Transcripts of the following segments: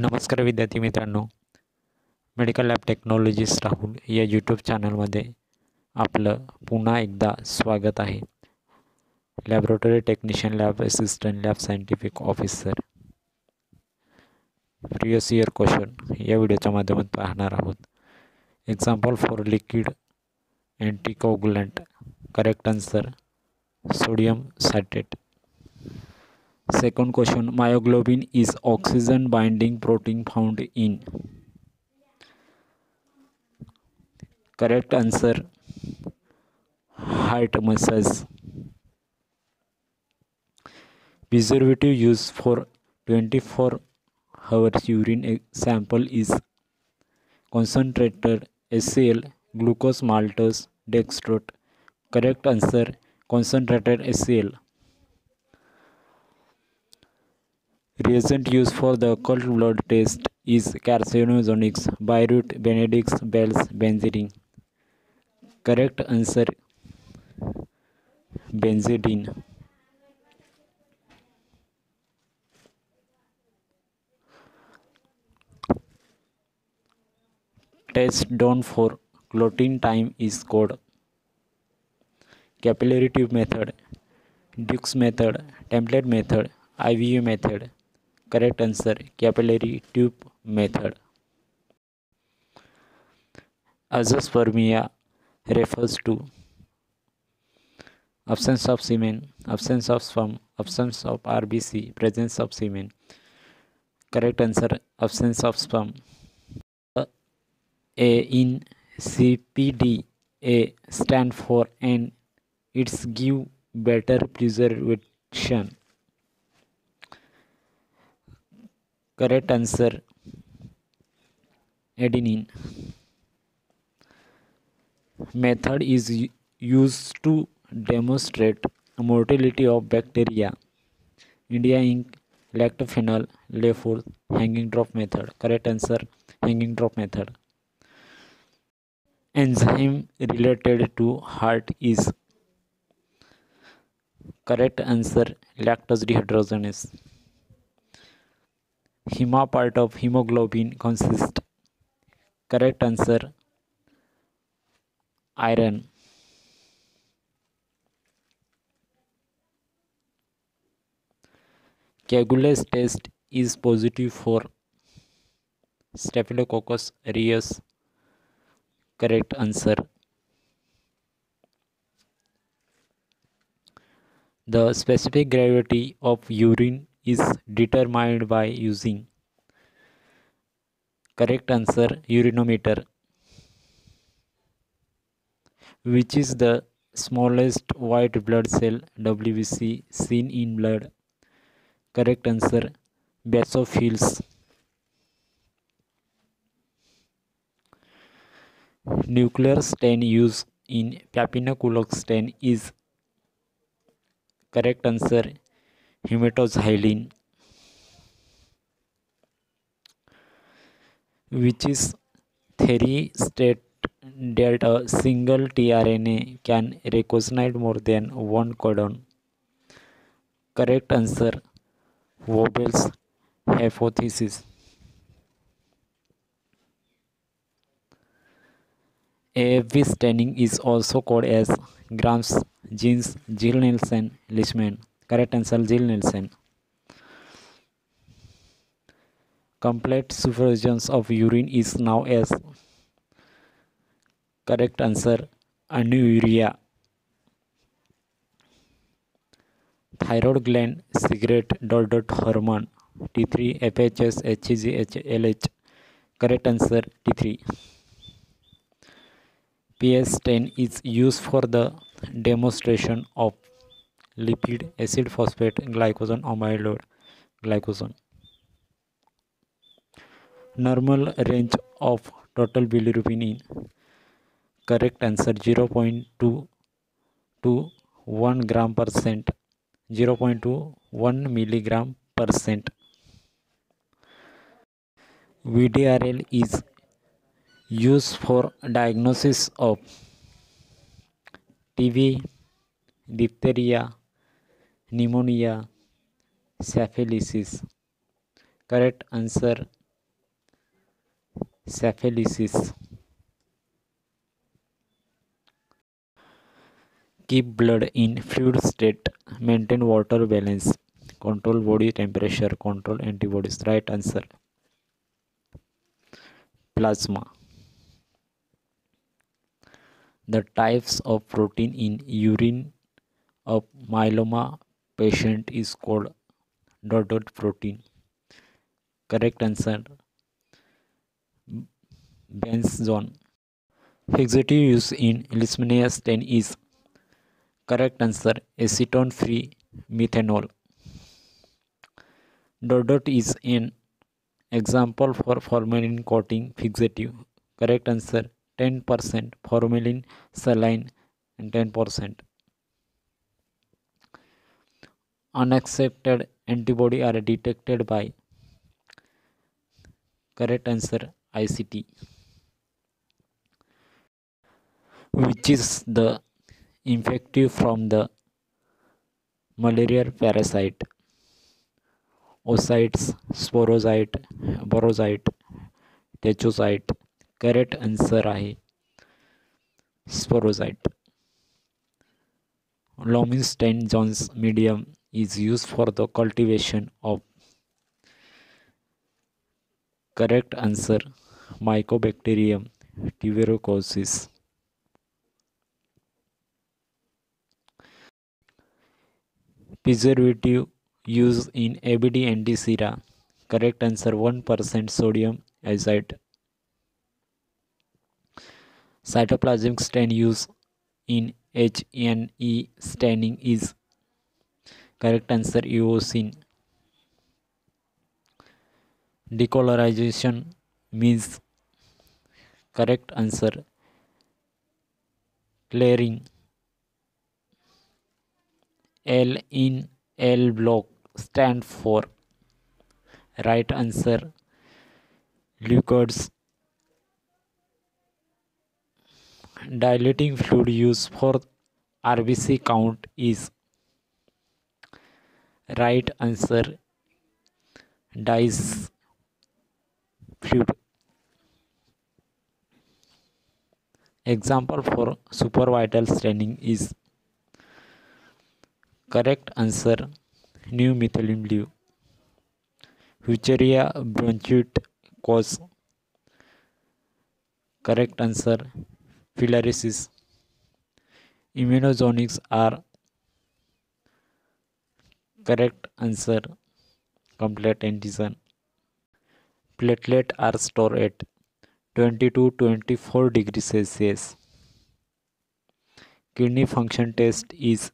नमस्कार विद्यार्थी मित्रांनो. मेडिकल लॅब टेक्नॉलॉजीस राहुल या यूट्यूब चॅनलमध्ये आपलं पुन्हा एकदा स्वागत आहे. Laboratory technician lab assistant lab scientific officer previous year question या व्हिडिओच्या माध्यमातून पाहणार आहोत. Example for liquid anticoagulant correct answer sodium citrate Second question Myoglobin is oxygen binding protein found in. Correct answer heart muscles. Preservative used for 24 hours urine sample is concentrated HCl, glucose maltose, dextrose. Correct answer concentrated HCl. Reagent use for the occult blood test is carcinogenics, Bayreuth, Benedict's, Bell's, benzidine. Correct answer benzidine. Test done for clotting time is called capillary tube method, Duke's method, template method, IVU method. Correct answer capillary tube method. Aspermia refers to option of semen option of sperm option of R B C presence of semen. Correct answer option of sperm A in C P D A stand for and its give better preservation. Correct answer adenine method is use to demonstrate motility of bacteria India ink lactophenol लेफोर hanging drop method correct answer hanging drop method enzyme related to heart is correct answer lactose dehydrogenase Hema part of hemoglobin consists. Correct answer iron. Coagulase test is positive for Staphylococcus aureus. Correct answer. The specific gravity of urine is determined by using. Correct answer urinometer which is the smallest white blood cell WBC seen in blood. Correct answer basophils nuclear stain used in Papanicolaou stain is. Correct answer hematoxylin which is theory state that a single tRNA can recognize more than one codon. Correct answer Wobble's hypothesis. AFB staining is also called as Grams, Jeans, Ziehl-Neelsen, Leishman. Correct answer Ziehl-Neelsen. Complete supervision of urine is now as correct answer anuria. Thyroid gland secrete dot dot hormone T3, FHS, HCG, LH. Correct answer T3. PS10 is used for the demonstration of lipid acid phosphate glycogen amyloid glycogen. Normal range of total bilirubin in correct answer 0.2 to 1 gram per cent 0.2 1 milligram per cent VDRL is used for diagnosis of TB, diphtheria, pneumonia, syphilis. Correct answer Syphilis. Keep blood in fluid state. Maintain water balance. Control body temperature. Control antibodies. Right answer. Plasma. The types of protein in urine of myeloma patient is called dot dot protein. Correct answer Bence Jones. Fixative use in Leishmania stain is correct answer acetone free methanol. Dot dot is an example for formalin coating fixative. Correct answer 10% formalin saline and 10%. unaccepted antibody are detected by? Correct answer ICT which is the infective from the malaria parasite. Oocytes sporozoite borozoite correct answer answer आहे स्पोरोझाईट Lowenstein-Jensen medium is used for the cultivation of correct answer Mycobacterium tuberculosis. Preservative used in ABD anti-sera correct answer 1% sodium azide. Cytoplasmic stain used in HNE staining is correct answer eosin. Decolorization means correct answer clearing. L in L block stand for right answer leukoids dilating fluid used for RBC count is right answer Dacie's fluid example for supravital staining is correct answer new methylene blue Wuchereria bancrofti cause correct answer filariasis. Immunogenics are correct answer complete antigen. Platelet are stored at 20 to 24 degrees Celsius. Kidney function test is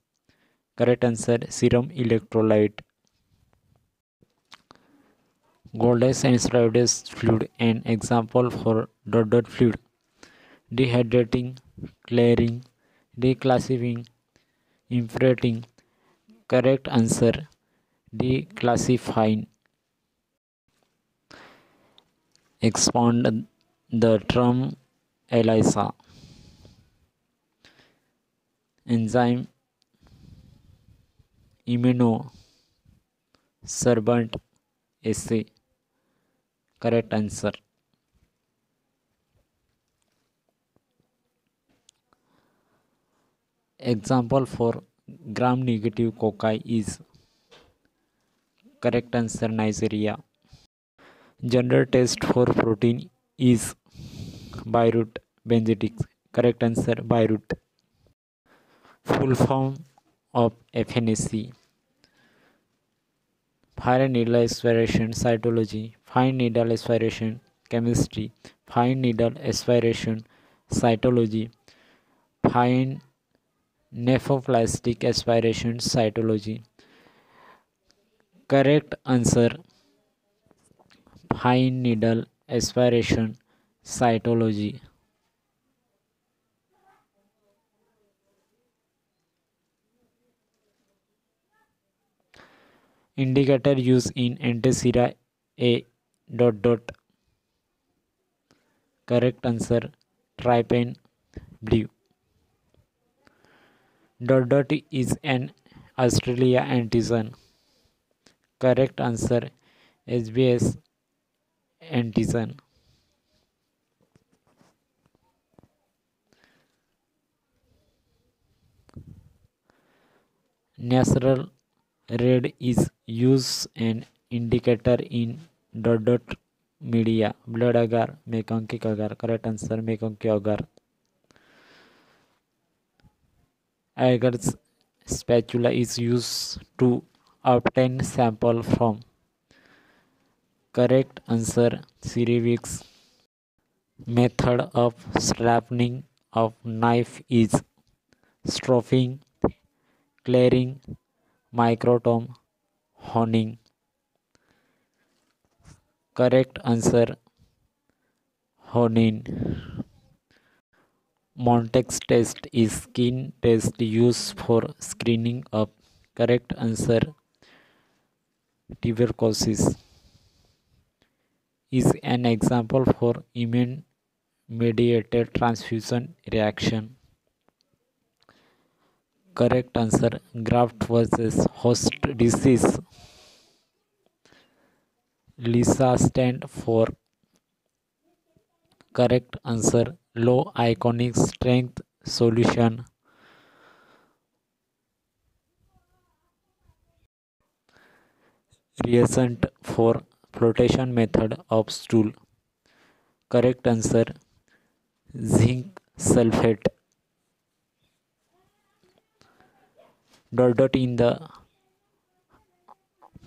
correct answer serum electrolyte. Goldus and Stroudus fluid an example for dot dot fluid dehydrating, clearing, decalcifying, imprinting. Correct answer decalcifying. Expand the term ELISA. Enzyme immuno servant essay. Correct answer. Example for gram-negative cocci is correct answer Neisseria. General test for protein is Biuret benzoic. Correct answer Biuret. Full form of FNAC. Fine needle aspiration cytology. Fine needle aspiration chemistry. Fine needle aspiration cytology. Fine nephroplastic aspiration cytology. Correct answer fine needle aspiration cytology. Indicator used in anti-sera A dot dot. Correct answer trypan blue. dot dot is an Australia antigen. Correct answer HBS antigen. Natural red is used an indicator in dot dot media blood agar mekonki agar correct answer mekonki agar Ayre's spatula is used to obtain sample from. Correct answer cervix. Method of sharpening of knife is stropping, clearing, microtome, honing. Correct answer honing. Mantoux test is skin test used for screening of correct answer. Tuberculosis is an example for immune mediated transfusion reaction. Correct answer graft versus host disease. Lisa stand for correct answer low ionic strength solution reagent for flotation method of stool correct answer zinc sulfate dot dot in the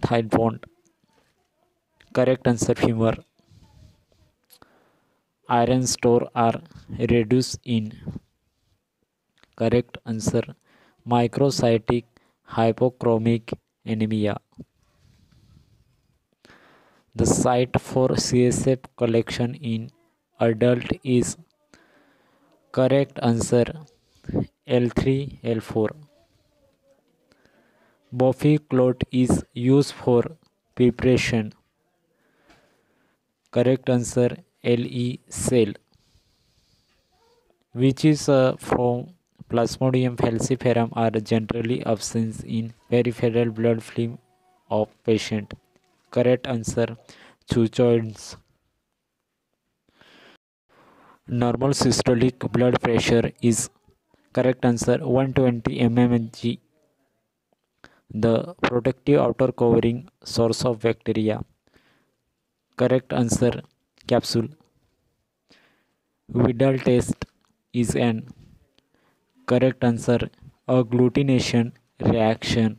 thigh bone correct answer femur iron store are reduced in. Correct answer microcytic hypochromic anemia. The site for csf collection in adult is correct answer l3 l4 buffy clot is used for preparation. Correct answer LE cell, which is uh, from Plasmodium falciparum are generally absent in peripheral blood film of patient. Correct answer Chuchoids. Normal systolic blood pressure is correct answer 120 mmHg. The protective outer covering source of bacteria. Correct answer capsule. Widal test is an correct answer agglutination reaction.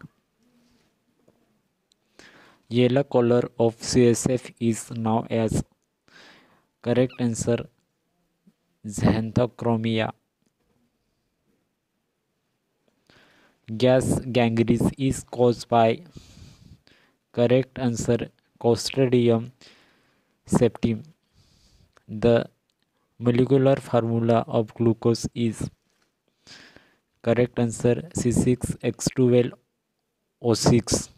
Yellow color of CSF is now as correct answer xanthochromia. Gas gangrene is caused by correct answer Clostridium septim. The molecular formula of glucose is correct answer C6H12O6.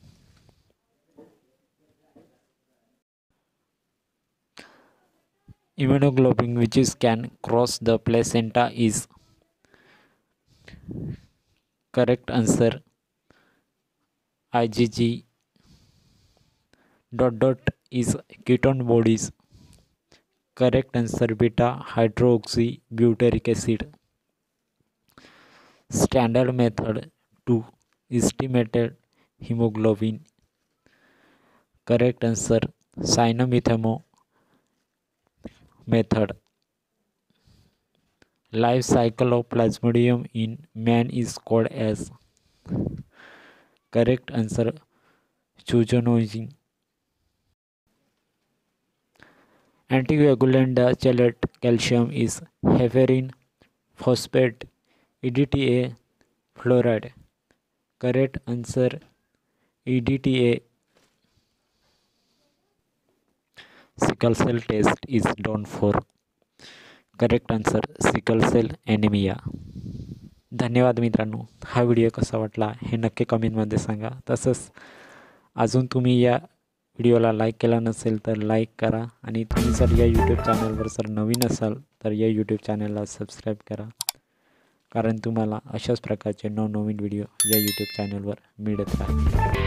Immunoglobulin which is can cross the placenta is correct answer IgG dot dot is ketone bodies Correct answer beta hydroxy butyric acid. Standard method to estimate hemoglobin. Correct answer cynomethamo method. Life cycle of plasmodium in man is called as correct answer zoonosis. Anticoagulant chelate calcium is heparin phosphate EDTA fluoride. Correct answer EDTA. Sickle cell test is done for. Correct answer sickle cell anaemia धन्यवाद मित्रांनो हा video कसा वाटला हे नक्की कमेंटमध्ये सांगा तसंच अजून तुम्ही या व्हिडिओला लाईक केला नसेल तर लाईक करा आणि तुम्ही जर या यूट्यूब चॅनलवर जर नवीन असाल तर या यूट्यूब चॅनलला सबस्क्राईब करा. कारण तुम्हाला अशाच प्रकारचे नवनवीन व्हिडिओ या यूट्यूब चॅनलवर मिळत राहतील.